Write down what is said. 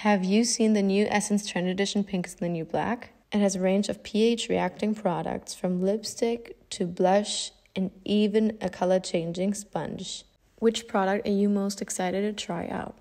Have you seen the new Essence Trend Edition Pink is the New Black? It has a range of pH reacting products from lipstick to blush and even a color changing sponge. Which product are you most excited to try out?